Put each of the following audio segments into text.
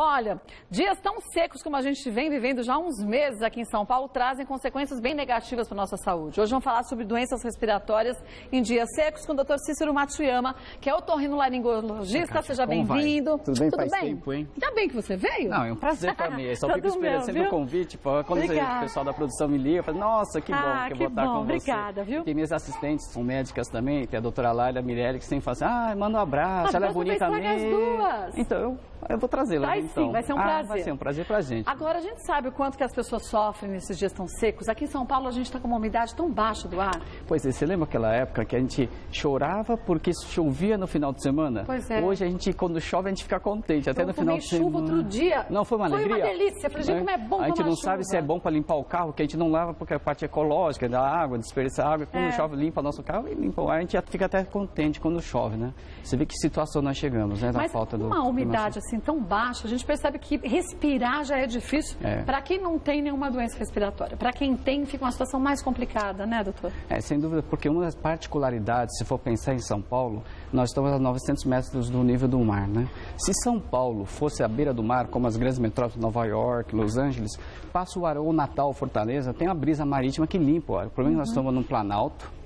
Olha, dias tão secos como a gente vem vivendo já há uns meses aqui em São Paulo trazem consequências bem negativas para a nossa saúde. Hoje vamos falar sobre doenças respiratórias em dias secos com o Dr. Cícero Matsuyama, que é otorrinolaringologista. Seja bem-vindo. Tudo bem? Tudo Faz bem? tempo, hein? Ainda bem que você veio. Não, é um prazer para mim. Eu só fico esperando sempre o convite. Pô, quando o pessoal da produção me liga, eu falo, nossa, que bom ah, que, que eu vou estar bom. com Obrigada, você. viu? Tem minhas assistentes, são médicas também, tem a doutora Laila Mirelli, que sempre fala assim, ah, manda um abraço, ah, ela é bonita mesmo. as duas. Então, eu, eu vou trazê-la. Vai então. sim, vai ser um ah, prazer. Vai ser um prazer pra gente. Agora, a gente sabe o quanto que as pessoas sofrem nesses dias tão secos. Aqui em São Paulo, a gente está com uma umidade tão baixa do ar. Pois é, você lembra aquela época que a gente chorava porque chovia no final de semana? Pois é. Hoje, a gente, quando chove, a gente fica contente, até eu no final de semana. chuva outro dia. Não, foi uma alegria? Foi uma delícia. Falei, gente, como é bom A gente não chuva. sabe se é bom para limpar o carro, que a gente não lava porque a parte ecológica, da água, desperdiçar água. Quando É. chove, limpa nosso carro e limpa o ar. A gente fica até contente quando chove, né? Você vê que situação nós chegamos, né? Da Mas falta do... uma umidade assim tão baixa, a gente percebe que respirar já é difícil. É. Para quem não tem nenhuma doença respiratória. Para quem tem, fica uma situação mais complicada, né, doutor? É, sem dúvida, porque uma das particularidades, se for pensar em São Paulo, nós estamos a 900 metros do nível do mar, né? Se São Paulo fosse à beira do mar, como as grandes metrópoles, Nova York, Los Angeles, passa o ar, ou Natal, Fortaleza, tem a brisa marítima que limpa o ar. O problema é que nós estamos num planalto,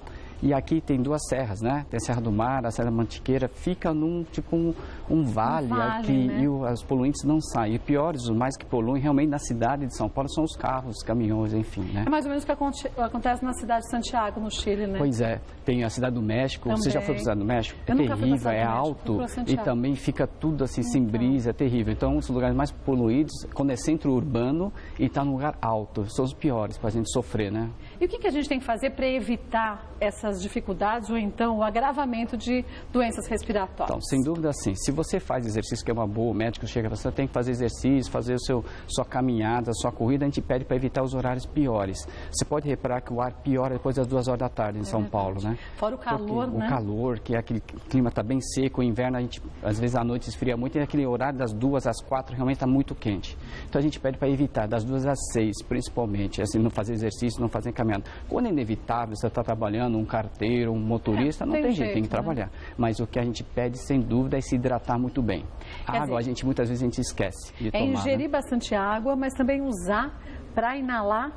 e aqui tem duas serras, né? Tem a Serra do Mar, a Serra Mantiqueira, fica num tipo um, um vale, vale, aqui né? e o, os poluentes não saem. E piores, os mais que poluem realmente na cidade de São Paulo são os carros, os caminhões, enfim, né? É mais ou menos o que aconte- acontece na cidade de Santiago, no Chile, né? Pois é, tem a Cidade do México. Você já Também. foi para a Cidade do México? Eu é terrível, é México, alto e também fica tudo assim sem Então. brisa, é terrível. Então, um dos lugares mais poluídos, quando é centro urbano e está num lugar alto, são os piores para a gente sofrer, né? E o que, que a gente tem que fazer para evitar essas dificuldades ou então o agravamento de doenças respiratórias? Então, sem dúvida, assim, se você faz exercício, que é uma boa, o médico chega e fala, você tem que fazer exercício, fazer o seu, sua caminhada, sua corrida, a gente pede para evitar os horários piores. Você pode reparar que o ar piora depois das duas horas da tarde em São Paulo, né? Fora o calor, Porque né? O calor, que é aquele clima está bem seco, o inverno a gente, às vezes à noite esfria muito, e aquele horário das duas às quatro realmente está muito quente. Então a gente pede para evitar, das duas às seis, principalmente, assim, não fazer exercício, não fazer caminhada. Quando é inevitável, você está trabalhando, um carteiro, um motorista, É, não tem tem, jeito, tem jeito, que né? trabalhar. Mas o que a gente pede, sem dúvida, é se hidratar muito bem. Quer água, dizer, a gente muitas vezes a gente esquece de É tomar. né? ingerir bastante água, mas também usar para inalar.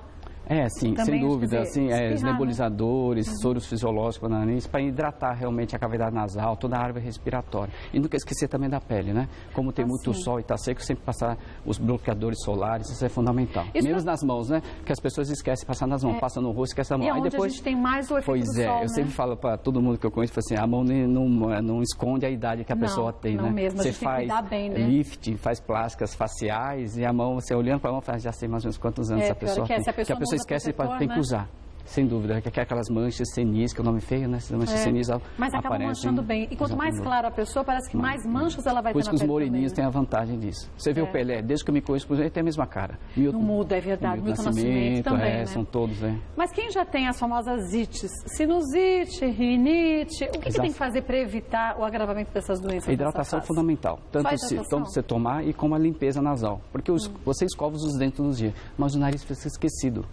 É, sim, Também, sem dúvida. dizer, Assim, é, nebulizadores, soros fisiológicos no nariz, para hidratar realmente a cavidade nasal, toda a árvore respiratória. E nunca esquecer também da pele, né? Como tem Ah, muito sim. sol e está seco, sempre passar os bloqueadores solares, isso é fundamental. Isso Mesmo não- nas mãos, né? Que as pessoas esquecem de passar nas mãos, passa no rosto, esquece a mão. E é Aí depois... a gente tem mais o efeito Pois do é, sol, eu né? sempre falo para todo mundo que eu conheço, assim, a mão não, não esconde a idade que a Não, pessoa tem, não né? mesmo, a Você faz bem, né? lift, faz plásticas faciais e a mão, você olhando para a mão, faz, já sei mais ou menos quantos anos É, a pessoa que é, tem. se a pessoa que a pessoa usa esquece, protetor, tem que né? usar. Sem dúvida, que aquelas manchas senis, que é o nome feio, né? Essas manchas É, senis mas acaba manchando bem. E quanto mais clara a pessoa, parece que mais manchas ela vai Por ter isso na que os moreninhos têm a vantagem disso. Você vê É. o Pelé, desde que eu me conheço, por ele tem a mesma cara. Milton, Não muda, é verdade. Milton Milton Nascimento também, é, né? são todos, é. Mas quem já tem as famosas ites, sinusite, rinite, o que, que tem que fazer para evitar o agravamento dessas doenças? A hidratação é fundamental, tanto se, tanto você tomar e como a limpeza nasal. Porque os, Hum. você escova os dentes todos os dias, mas o nariz fica esquecido.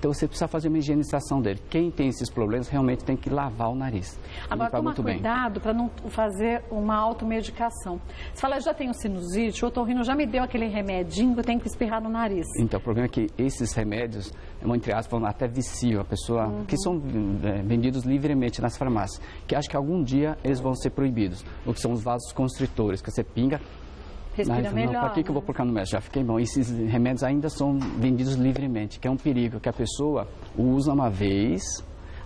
Então você precisa fazer uma higienização dele. Quem tem esses problemas realmente tem que lavar o nariz. Agora, limpar toma muito bem. cuidado para não fazer uma automedicação. Você fala, eu já tenho sinusite, o otorrino já me deu aquele remedinho que eu tenho que espirrar no nariz. Então, o problema é que esses remédios, entre aspas, até viciam a pessoa, Uhum. que são é, vendidos livremente nas farmácias, que acho que algum dia eles vão ser proibidos. O que são os vasos constritores, que você pinga, Respira Mas, melhor. Para que, que eu vou né? colocar no médico? Já fiquei bom. Esses remédios ainda são vendidos livremente, que é um perigo, que a pessoa usa uma vez,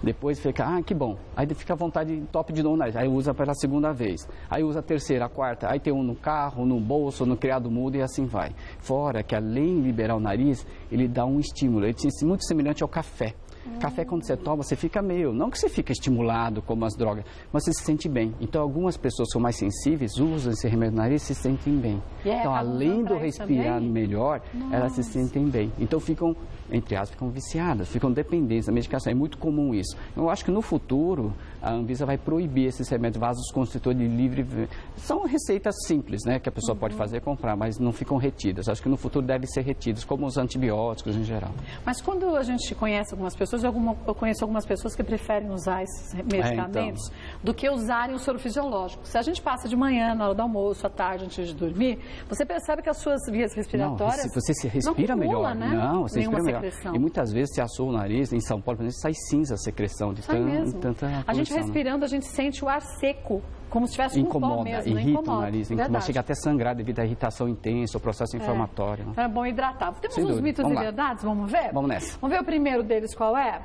depois fica, ah, que bom. Aí fica à vontade, top de novo, o nariz. aí usa pela segunda vez. Aí usa a terceira, a quarta, aí tem um no carro, no bolso, no criado mudo e assim vai. Fora que além de liberar o nariz, ele dá um estímulo. Ele é muito semelhante ao café. Café, quando você toma, você fica meio. Não que você fica estimulado como as drogas, mas você se sente bem. Então, algumas pessoas são mais sensíveis usam esse remédio no nariz e se sentem bem. Aí então, além do respirar também? melhor, elas se sentem bem. Então, ficam, entre aspas, ficam viciadas, ficam dependentes da medicação. É muito comum isso. Eu acho que no futuro, a Anvisa vai proibir esses remédios vasoconstritores de livre. São receitas simples, né, que a pessoa uhum. pode fazer e comprar, mas não ficam retidas. Acho que no futuro devem ser retidos, como os antibióticos em geral. Mas quando a gente conhece algumas pessoas, eu, conheço algumas pessoas que preferem usar esses medicamentos é, então. do que usarem o soro fisiológico. Se a gente passa de manhã, na hora do almoço, à tarde, antes de dormir, você percebe que as suas vias respiratórias. Não, você se respira não melhor. Né? Não, você respira melhor. Secreção. E muitas vezes se assou o nariz, em São Paulo, por exemplo, sai cinza a secreção de mesmo. tanta. A gente? Respirando, né? a gente sente o ar seco como se tivesse incomoda, um pó mesmo, irrita incomoda. o nariz, incomoda, chega até a sangrar devido à irritação intensa, o processo inflamatório. É, né? é bom hidratar. Temos Sem uns dúvida. mitos vamos e lá. verdades, vamos ver? Vamos nessa. Vamos ver o primeiro deles qual é?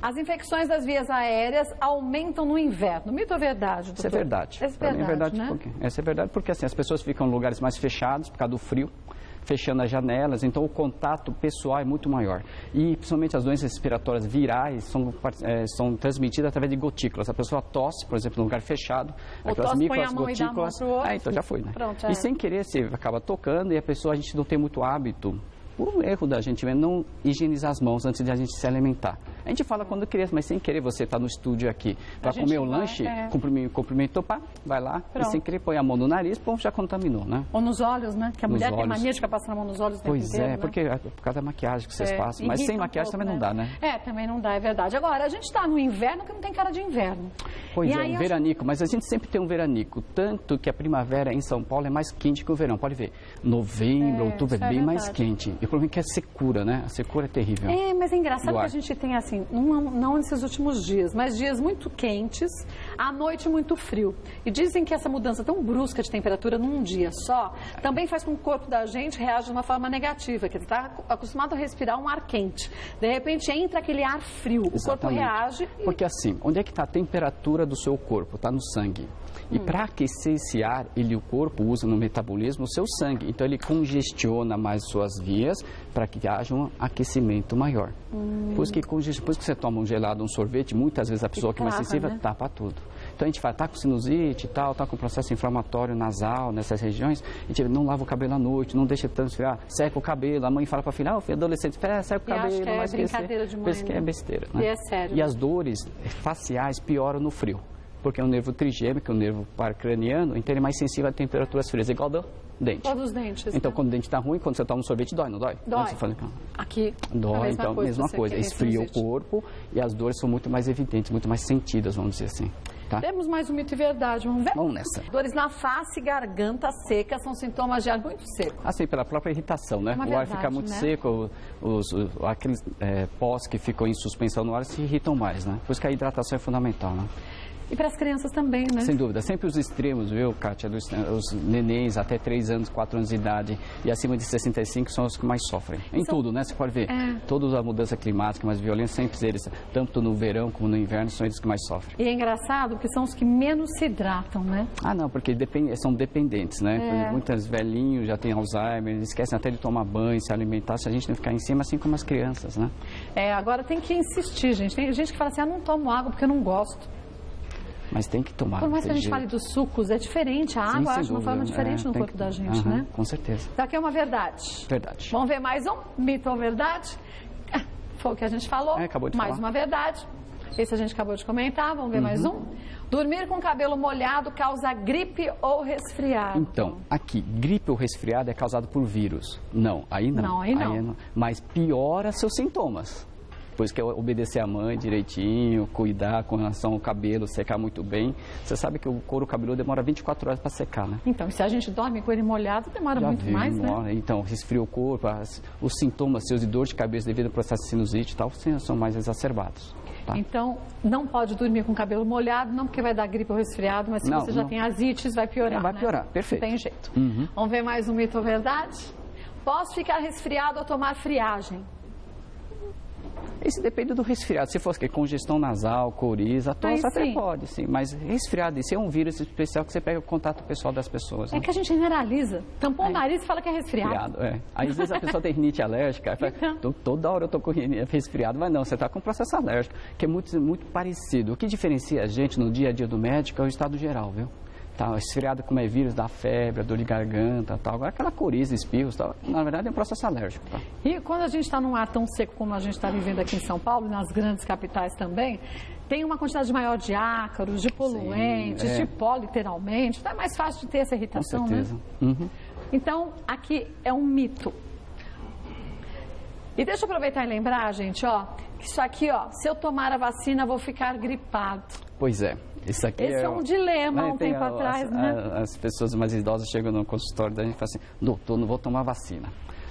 As infecções das vias aéreas aumentam no inverno. Mito ou verdade, doutor? Isso é verdade. Essa é verdade, é verdade né? porque, essa é verdade porque assim, as pessoas ficam em lugares mais fechados por causa do frio fechando as janelas, então o contato pessoal é muito maior. E principalmente as doenças respiratórias virais são, é, são transmitidas através de gotículas. A pessoa tosse, por exemplo, num lugar fechado, o aquelas micro gotículas. Ah, então já foi, né? Pronto, é. E sem querer você acaba tocando e a pessoa, a gente não tem muito hábito o erro da gente é não higienizar as mãos antes de a gente se alimentar. A gente fala quando criança, mas sem querer você está no estúdio aqui para comer o vai, lanche, é. cumprimentou, pá, vai lá Pronto. e sem querer põe a mão no nariz, pô, já contaminou, né? Ou nos olhos, né? Que a nos mulher olhos. tem mania de ficar passando a mão nos olhos Pois inteiro, é, né? porque é por causa da maquiagem que vocês é, passam. Mas sem maquiagem um pouco, também né? não dá, né? É, também não dá, é verdade. Agora, a gente está no inverno que não tem cara de inverno. Pois e é, um veranico, mas a gente sempre tem um veranico. Tanto que a primavera em São Paulo é mais quente que o verão. Pode ver, novembro, é, outubro é bem mais quente. E o problema é que é secura, né? A secura é terrível. É, mas é engraçado que a gente tem assim, não, não nesses últimos dias, mas dias muito quentes, à noite muito frio. E dizem que essa mudança tão brusca de temperatura num dia só também faz com que o corpo da gente reaja de uma forma negativa, que ele está acostumado a respirar um ar quente. De repente entra aquele ar frio, o corpo reage. E... Porque assim, onde é que está a temperatura do seu corpo? Está no sangue. E hum. para aquecer esse ar, ele, o corpo usa no metabolismo o seu sangue. Então ele congestiona mais suas vias para que haja um aquecimento maior. Hum. Por, isso que, isso que você toma um gelado, um sorvete, muitas vezes a pessoa que, é mais sensível né? tapa tudo. Então a gente fala, tá com sinusite e tal, tá com processo inflamatório nasal nessas regiões, a gente não lava o cabelo à noite, não deixa transpirar, seca o cabelo. A mãe fala para a filha, ah, o filho adolescente, seca o cabelo, que é mas brincadeira de mãe, que é besteira. Né? E é sério. E as dores faciais pioram no frio porque é um nervo trigêmico, é um nervo paracraniano, então ele é mais sensível a temperaturas frias, igual do dente. Igual dos dentes. Então, né? quando o dente está ruim, quando você toma um sorvete, dói, não dói? Dói. Fala, Aqui. Dói, então, coisa, mesma coisa. Esfria o corpo e as dores são muito mais evidentes, muito mais sentidas, vamos dizer assim. Tá? Temos mais um mito e verdade, vamos ver? Vamos nessa. Dores na face, garganta seca são sintomas de ar muito seco. Assim, pela própria irritação, né? Uma o verdade, ar fica muito né? seco, os, os, aqueles é, pós que ficam em suspensão no ar se irritam mais, né? Por isso que a hidratação é fundamental, né? E para as crianças também, né? Sem dúvida. Sempre os extremos, viu, Kátia? Os nenéns até 3 anos, 4 anos de idade e acima de 65 são os que mais sofrem. Em são... tudo, né? Você pode ver. É. Toda a mudança climática, mais violência, sempre eles, tanto no verão como no inverno, são eles que mais sofrem. E é engraçado porque são os que menos se hidratam, né? Ah, não, porque depend... são dependentes, né? É. Muitos velhinhos já têm Alzheimer, esquecem até de tomar banho, se alimentar, se a gente não ficar em cima, assim como as crianças, né? É, agora tem que insistir, gente. Tem gente que fala assim, ah, não tomo água porque eu não gosto. Mas tem que tomar. Por mais que a gente jeito. fale dos sucos, é diferente. A água age de uma forma diferente é, no corpo que... da gente, uhum, né? Com certeza. Isso aqui é uma verdade. Verdade. Vamos ver mais um mito ou verdade? Foi o que a gente falou. É, acabou de mais falar. uma verdade. Esse a gente acabou de comentar. Vamos ver uhum. mais um. Dormir com cabelo molhado causa gripe ou resfriado? Então, aqui, gripe ou resfriado é causado por vírus. Não, aí não. Não, aí não. Aí é mas piora seus sintomas. Depois que é obedecer a mãe direitinho, cuidar com relação ao cabelo, secar muito bem. Você sabe que o couro cabeludo demora 24 horas para secar, né? Então, se a gente dorme com ele molhado, demora Já muito viu, mais, demora. né? Então, resfria o corpo, as, os sintomas seus de dor de cabeça devido ao processo de sinusite e tal, são mais exacerbados. Tá. Então, não pode dormir com o cabelo molhado, não porque vai dar gripe ou resfriado, mas se não, você já não. tem asites, vai piorar. É, vai piorar, né? perfeito. Não tem jeito. Uhum. Vamos ver mais um mito ou verdade? Posso ficar resfriado ao tomar friagem? Isso depende do resfriado. Se fosse que congestão nasal, coriza, tosse até sim. pode, sim. Mas resfriado, isso é um vírus especial que você pega o contato pessoal das pessoas. É né? que a gente generaliza. Tampou é. o nariz e fala que é resfriado. resfriado é. Aí, às vezes a pessoa tem rinite alérgica, fala, então. toda hora eu estou com resfriado, mas não, você está com processo alérgico, que é muito, muito parecido. O que diferencia a gente no dia a dia do médico é o estado geral, viu? Tá, esfriado como é vírus, dá febre, dor de garganta, tal. Agora aquela coriza, espirros, tal, na verdade é um processo alérgico. Tá? E quando a gente está num ar tão seco como a gente está vivendo aqui em São Paulo, nas grandes capitais também, tem uma quantidade maior de ácaros, de poluentes, Sim, é. de pó, literalmente. Então é mais fácil de ter essa Com irritação, certeza. né? Uhum. Então, aqui é um mito. E deixa eu aproveitar e lembrar, gente, ó, que isso aqui, ó, se eu tomar a vacina, vou ficar gripado. Pois é. Isso aqui Esse é um dilema né, um tem tempo a- atrás, as, né? a- As pessoas mais idosas chegam no consultório da gente e falam assim, doutor, não vou tomar vacina.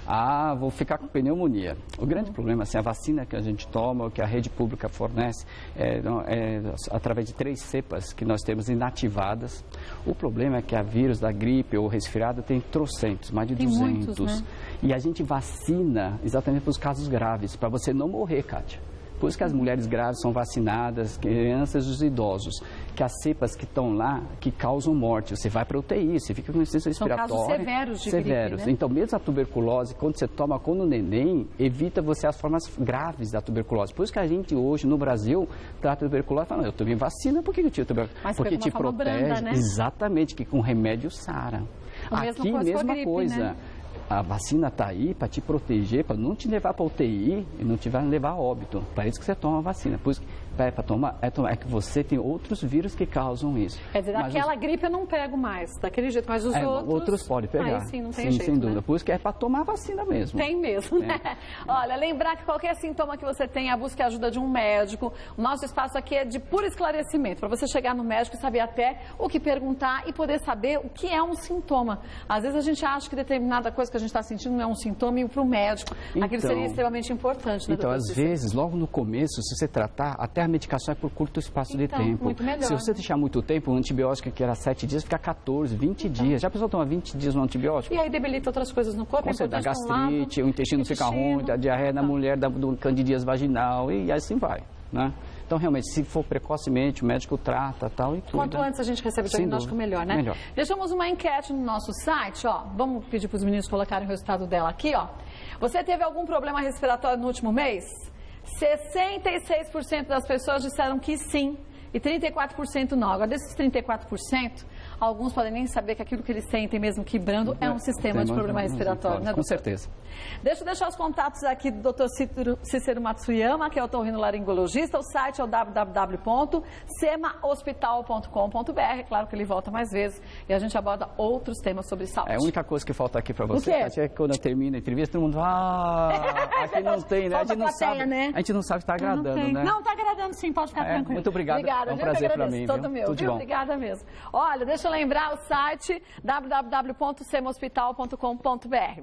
Ah, vou ficar com pneumonia. O grande problema, assim, a vacina que a gente toma, que a rede pública fornece, é, é através de três cepas que nós temos inativadas. O problema é que a vírus da gripe ou resfriado tem trocentos, mais de Tem 200. muitos, né? E a gente vacina exatamente para os casos graves, para você não morrer, Kátia. Por isso que as mulheres grávidas são vacinadas, crianças e os idosos, que as cepas que estão lá, que causam morte. Você vai para UTI, você fica com insuficiência São casos respiratória. severos de gripe, severos. né? Então, mesmo a tuberculose, quando você toma quando o neném, evita você as formas graves da tuberculose. Por isso que a gente hoje, no Brasil, trata a tuberculose e fala, eu tomei vacina, por que eu tive tuberculose? Mas Porque te protege. branda, né? Exatamente, que com remédio sara. Mesma Aqui, mesma gripe, coisa. né? A vacina está aí para te proteger, para não te levar para UTI e não te levar a óbito. Para isso que você toma a vacina. Por isso que é para tomar, é, tomar- é que você tem outros vírus que causam isso. Quer dizer, Mas os- aquela gripe eu não pego mais, daquele jeito, mas os é, outros... podem pegar. Aí sim, não tem sim, jeito, sem né? dúvida. Por isso que é para tomar a vacina mesmo. Tem mesmo, né? Olha, lembrar que qualquer sintoma que você tenha, busque a ajuda de um médico. O nosso espaço aqui é de puro esclarecimento, para você chegar no médico e saber até o que perguntar e poder saber o que é um sintoma. Às vezes a gente acha que determinada coisa que a gente está sentindo não é um sintoma e para o médico. Aquilo Então- seria extremamente importante, né, Então, às vezes, logo no começo, se você tratar, até a medicação é por curto espaço Então, de tempo. muito melhor, Se você né? deixar muito tempo, um antibiótico que era 7 dias, fica 14, 20 dias. Já a pessoa toma 20 dias no antibiótico? E aí debilita outras coisas no corpo, Com certeza, a importante por um lado, gastrite, o intestino fica intestino. ruim, a diarreia na Tá. mulher, da, do candidíase vaginal e assim vai, né? Então, realmente, se for precocemente, o médico trata tal e tudo. Quanto antes a gente recebe o diagnóstico, dúvida. melhor, né? Melhor. Deixamos uma enquete no nosso site, ó. Vamos pedir para os meninos colocarem o resultado dela aqui, ó. Você teve algum problema respiratório no último mês? 66% das pessoas disseram que sim e 34% não. Agora, desses 34%, alguns podem nem saber que aquilo que eles sentem, mesmo quebrando, é um sistema de problema respiratório, né, Com certeza. Deixa eu deixar os contatos aqui do Dr. Cícero, Matsuyama, que é otorrinolaringologista. O site é o www.semahospital.com.br. Claro que ele volta mais vezes e a gente aborda outros temas sobre saúde. É a única coisa que falta aqui para você? Kátia, é que quando eu termino a entrevista, todo mundo ah, aqui não tem, né? A gente não sabe, né? a gente não sabe se está Não agradando, né? Não, tá agradando sim, pode ficar É, tranquilo. muito obrigado. Obrigada, É um prazer pra agradeço. mim, Todo viu? meu, Tudo viu? Obrigada mesmo. Olha, deixa eu lembrar o site www.semahospital.com.br.